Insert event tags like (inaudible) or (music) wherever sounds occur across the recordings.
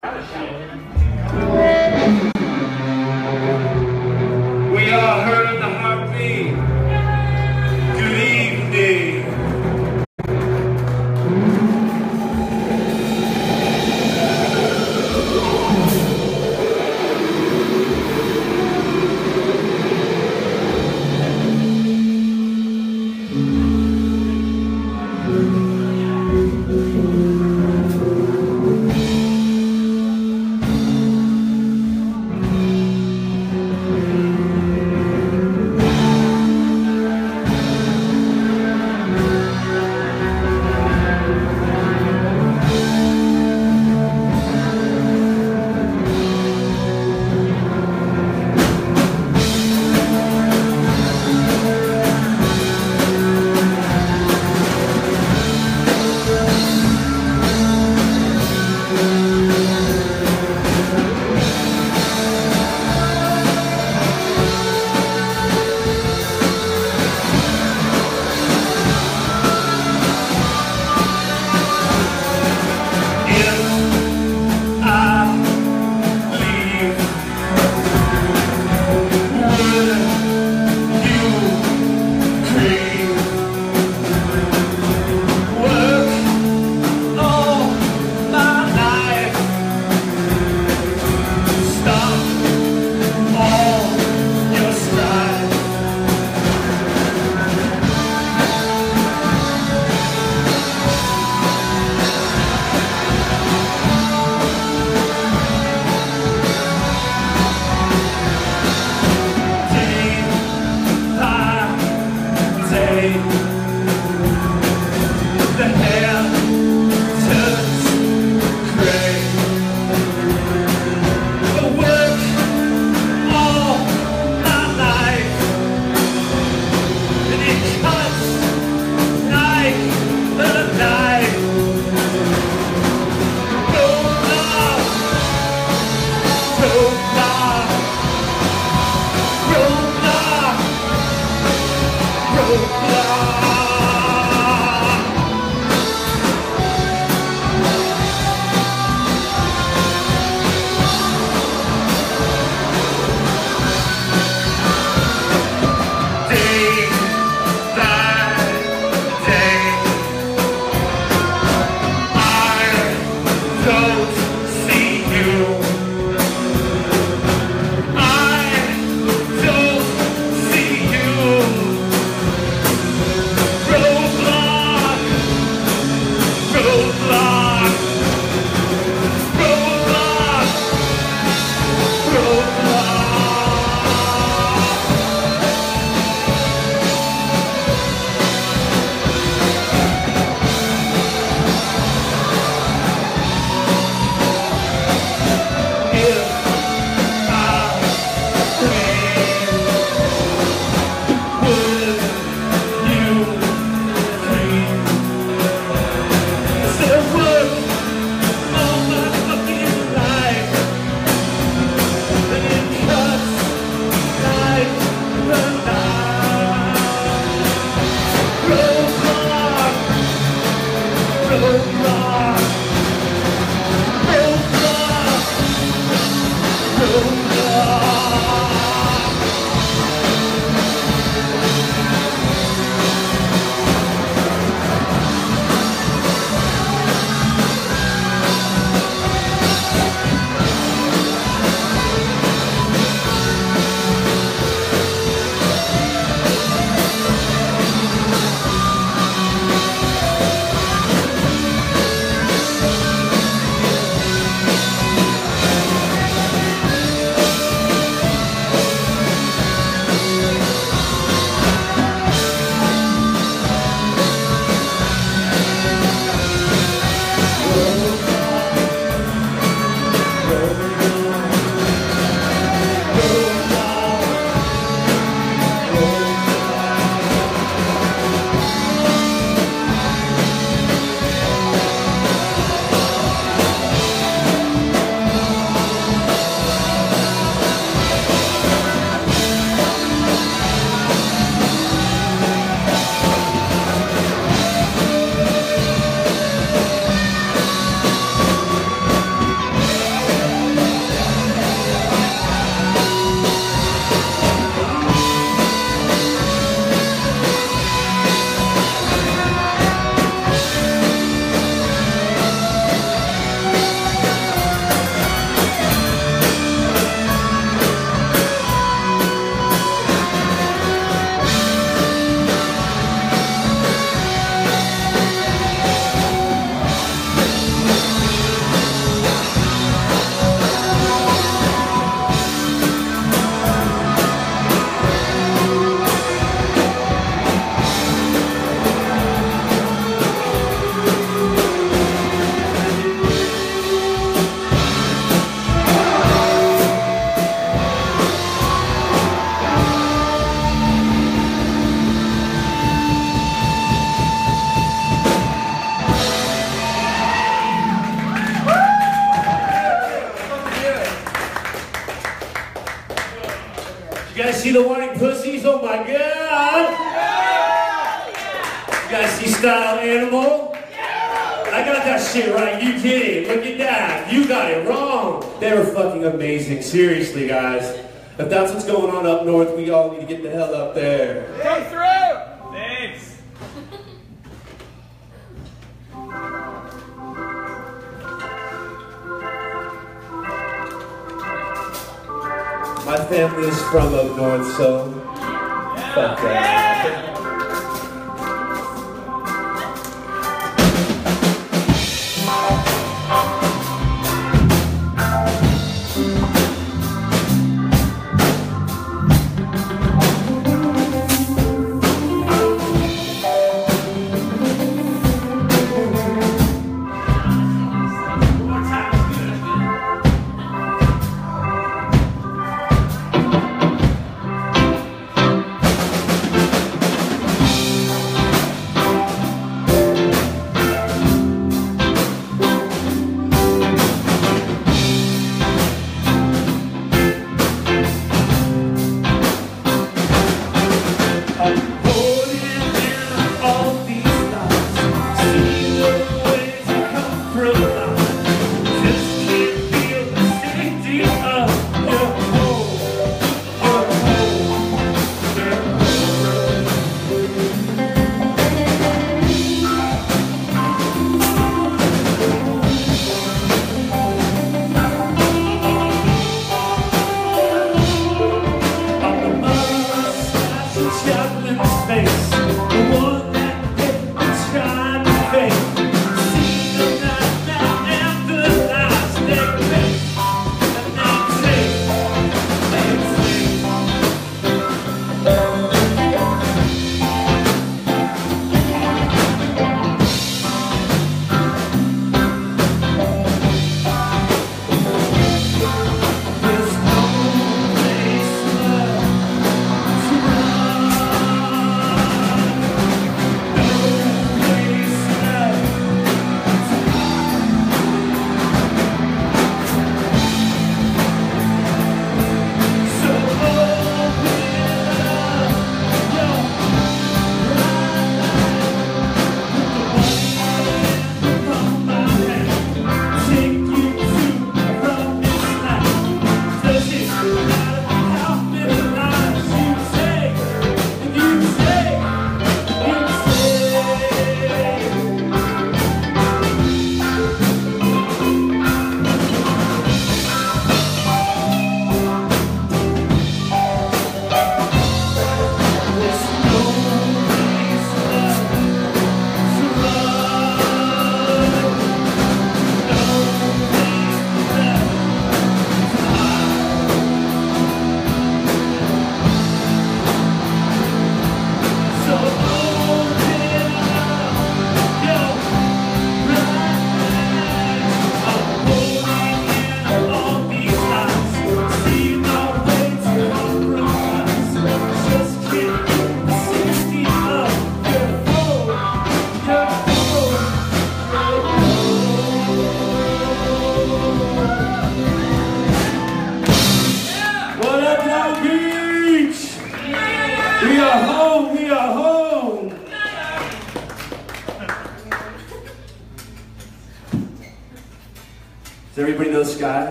We going on up north, we all need to get the hell up there. Come through! Thanks. My family is from up north, so fuck that. Does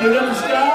give it up for Sky!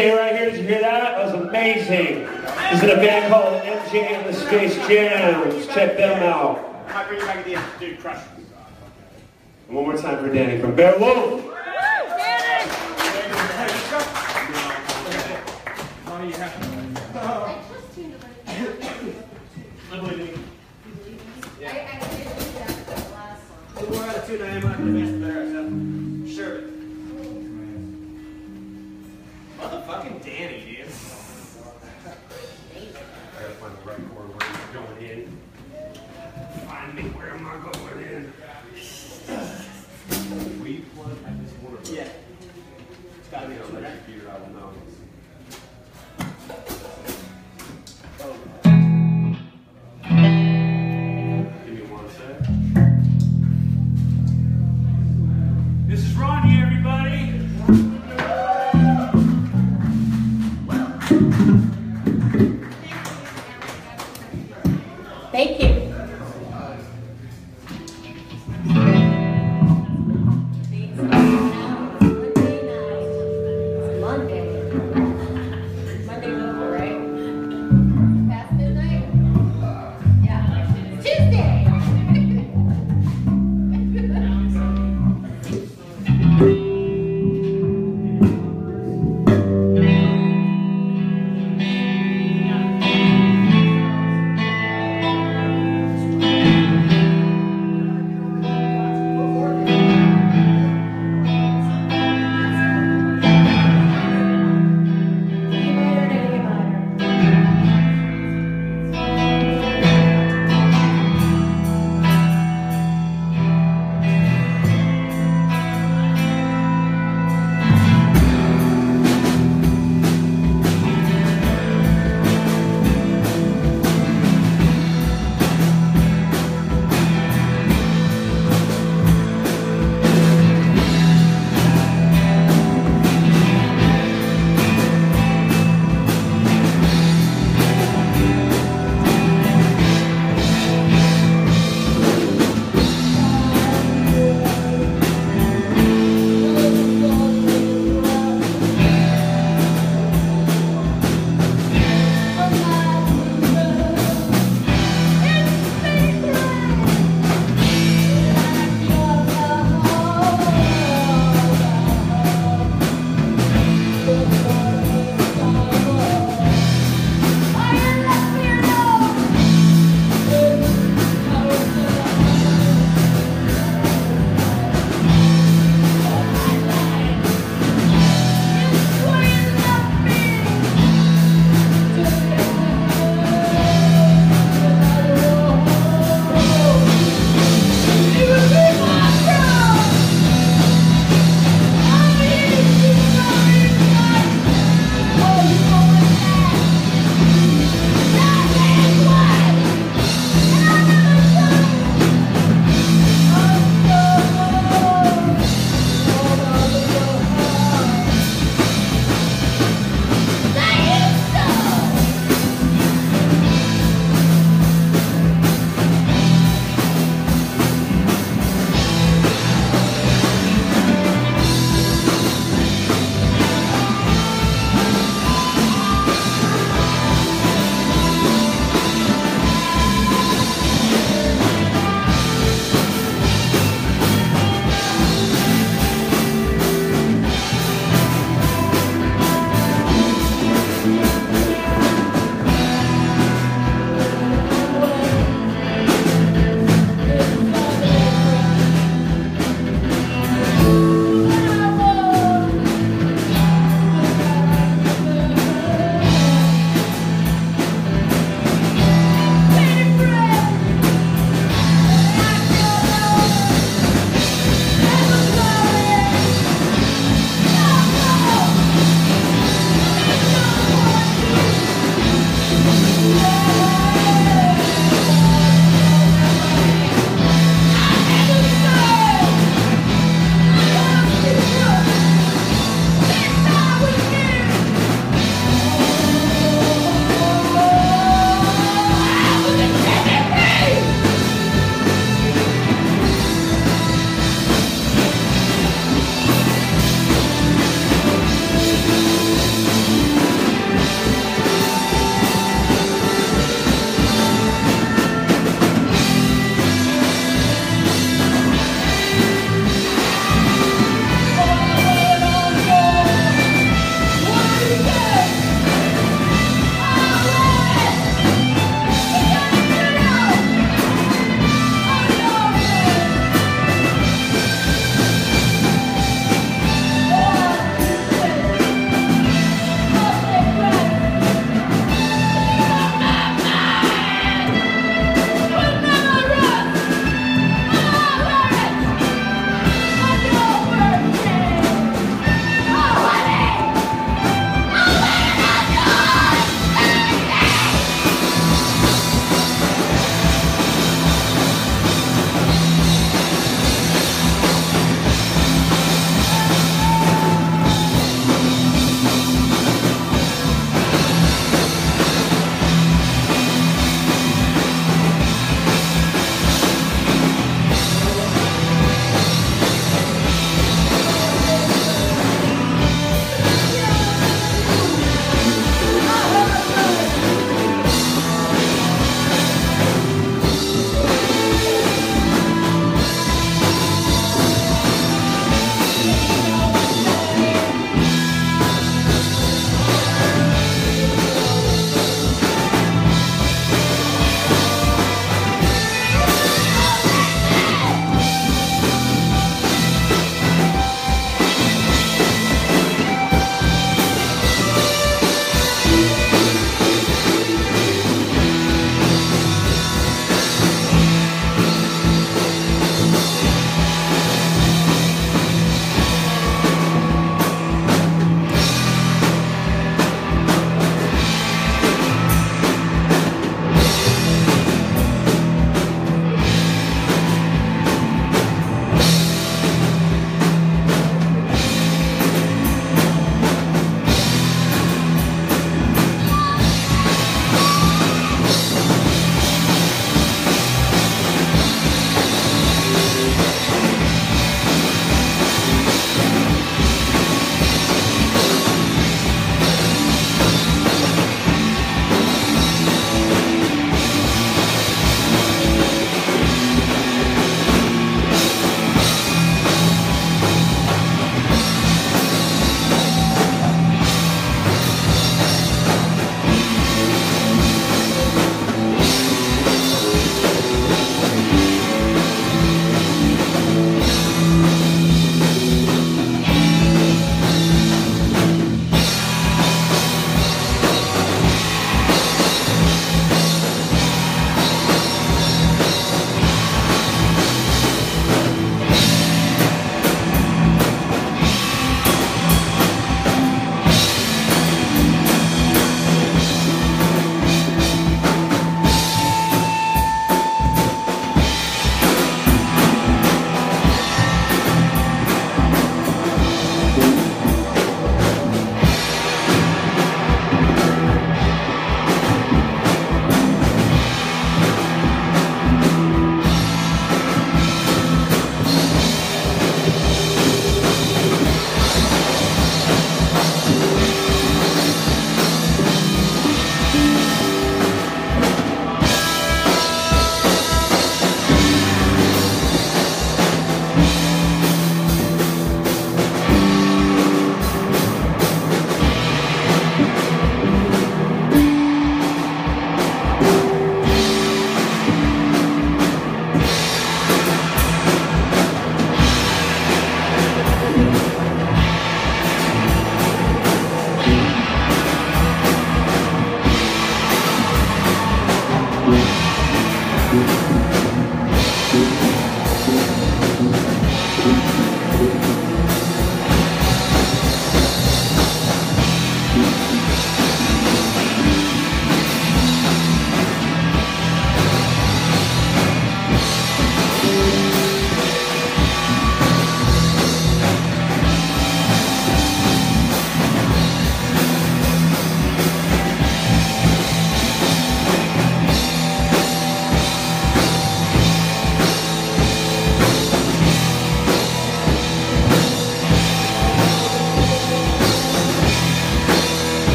Right here? Did you hear that? That was amazing. This is a band called MJ and the Space Jams. Check them out. The crush. One more time for Danny from Bear Wolf. Money you have. We're out of tuna. I'm not gonna miss better. So, Danny, dude.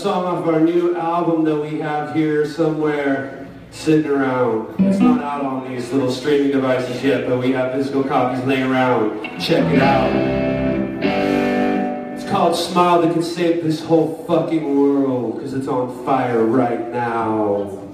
song off our new album that we have here somewhere sitting around. It's not out on these little streaming devices yet, but we have physical copies laying around. Check it out. It's called Smile That Can Save This Whole Fucking World, because it's on fire right now.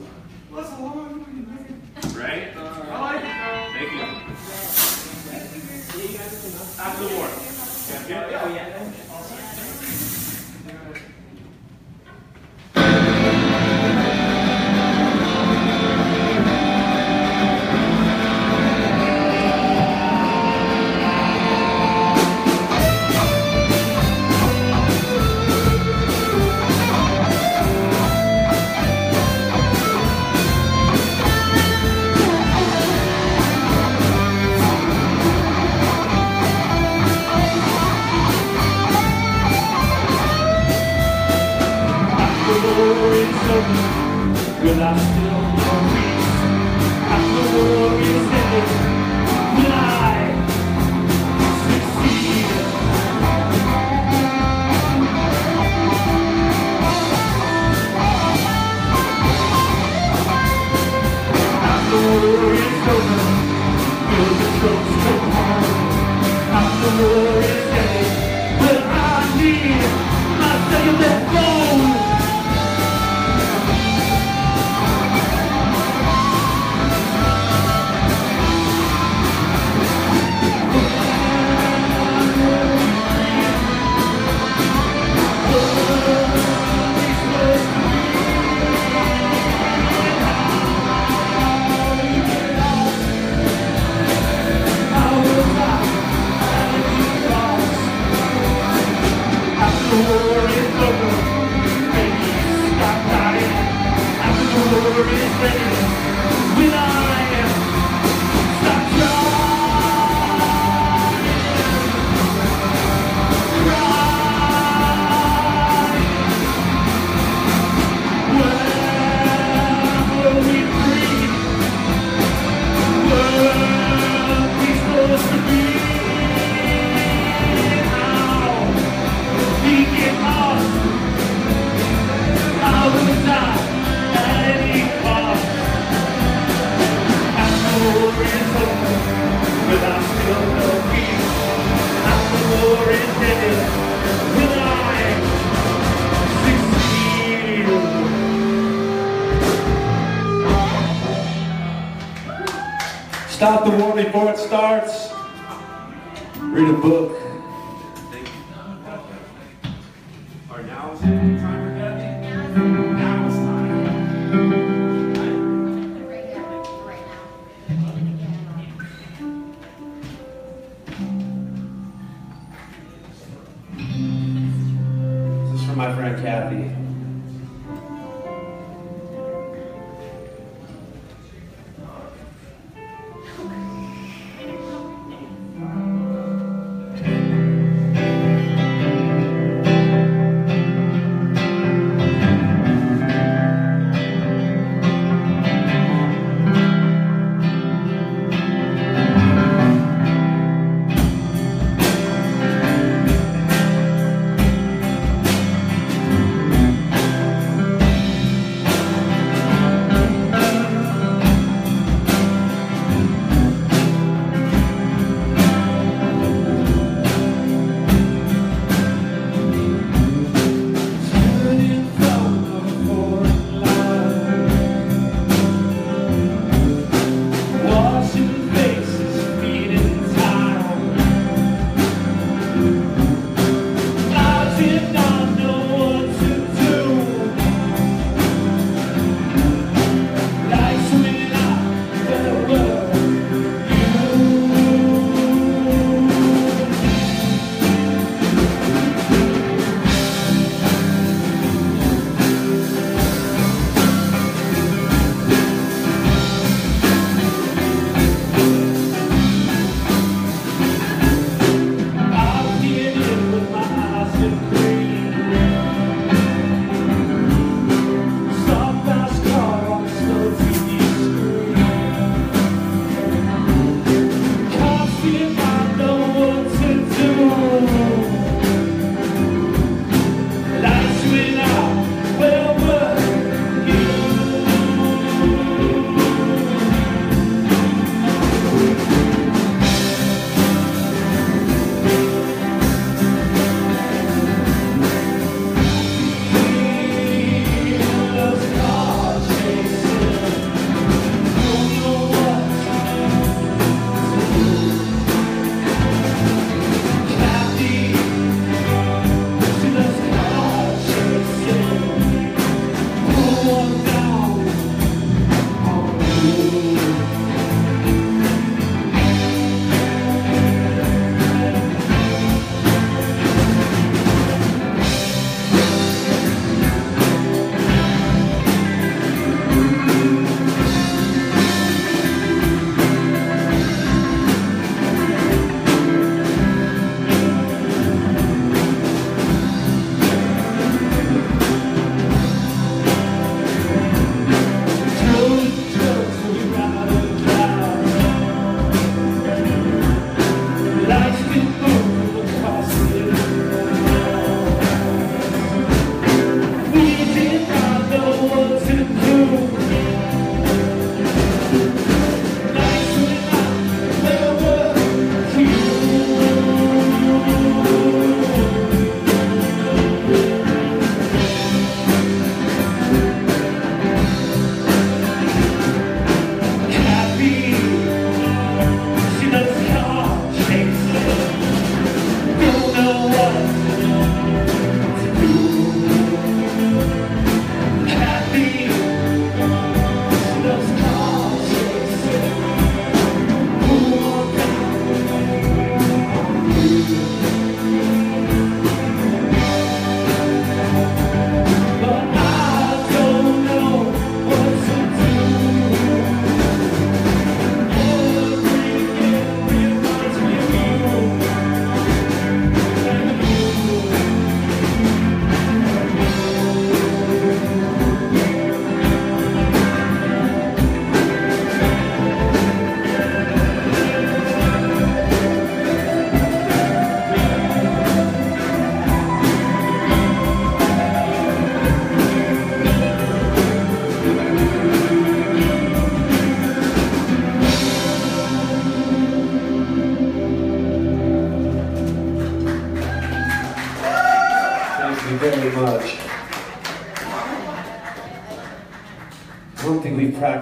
my friend Kathy.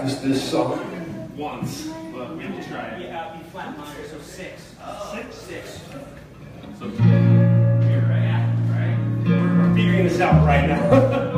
Practiced this song. Once, but we will try it. Yeah, B flat minor, so six. Six? Six. So, here, right? Yeah. Right? We're, we're figuring this out right now. (laughs)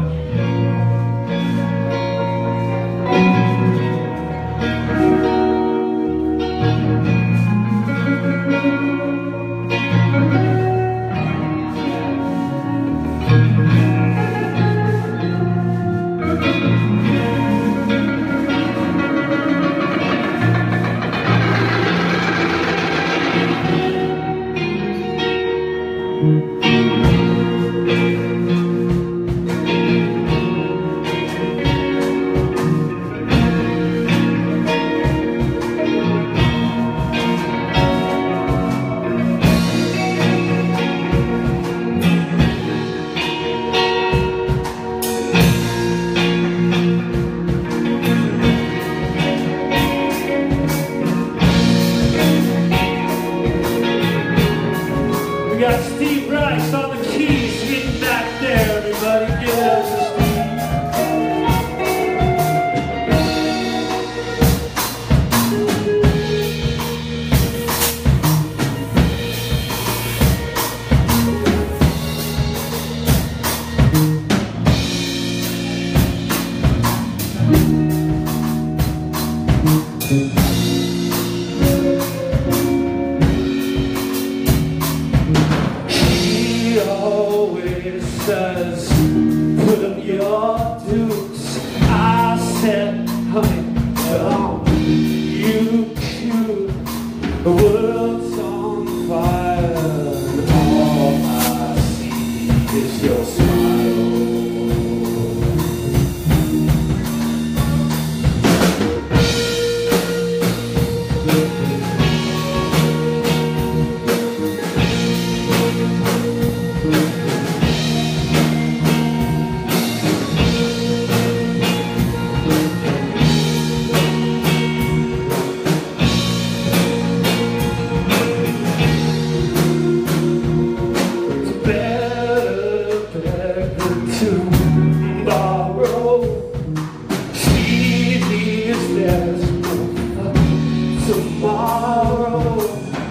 tomorrow.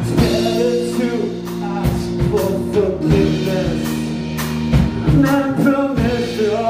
It's better to ask for forgiveness permission.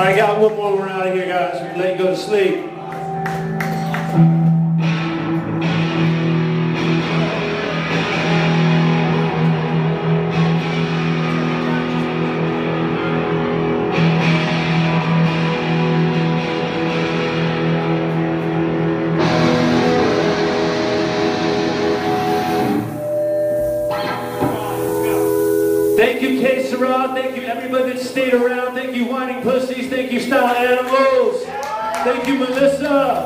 All right, yeah, one more, we're out of here, guys. You're go to sleep. America!